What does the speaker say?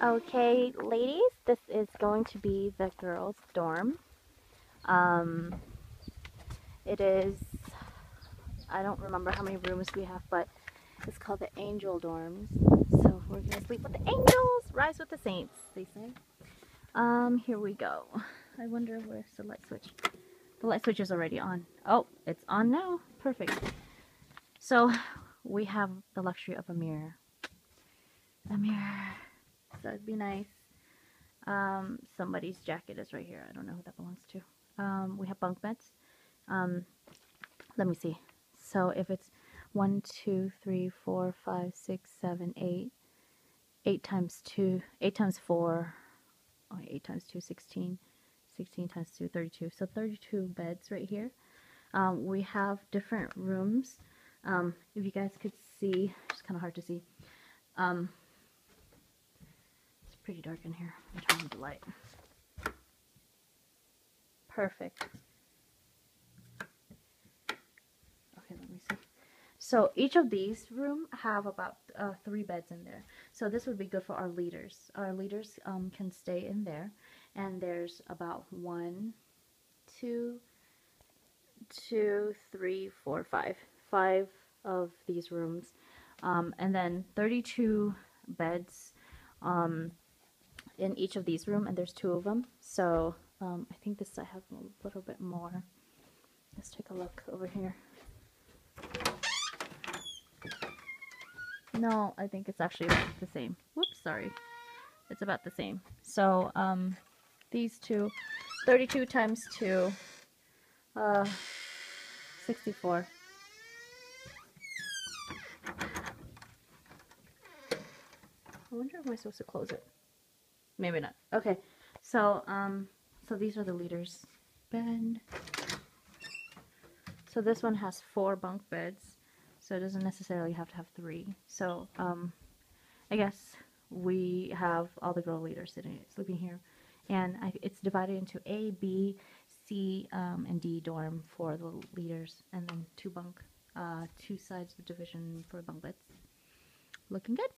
Okay, ladies, this is going to be the girls' dorm. Um, it is, I don't remember how many rooms we have, but it's called the Angel Dorms. So we're going to sleep with the angels, rise with the saints, they say. Um, here we go. I wonder where's the light switch. The light switch is already on. Oh, it's on now. Perfect. So we have the luxury of a mirror. A mirror so it'd be nice. Um, somebody's jacket is right here. I don't know who that belongs to. Um, we have bunk beds. Um, let me see. So if it's 1, 2, 3, 4, 5, 6, 7, 8, 8 times 2, 8 times 4, oh, 8 times 2, 16, 16 times 2, 32. So 32 beds right here. Um, we have different rooms. Um, if you guys could see, it's kind of hard to see. Um, pretty dark in here. I'm turning the light. Perfect. Okay, let me see. So each of these room have about uh, three beds in there. So this would be good for our leaders. Our leaders um, can stay in there. And there's about one, two, two, three, four, five. Five of these rooms. Um, and then 32 beds. Um, in each of these room, and there's two of them. So um, I think this I have a little bit more. Let's take a look over here. No, I think it's actually the same. Whoops, sorry. It's about the same. So um, these two, 32 times 2, uh, 64. I wonder if I'm supposed to close it. Maybe not. Okay, so um, so these are the leaders. Bed. So this one has four bunk beds, so it doesn't necessarily have to have three. So um, I guess we have all the girl leaders sitting sleeping here, and I, it's divided into A, B, C, um, and D dorm for the leaders, and then two bunk, uh, two sides of the division for bunk beds. Looking good.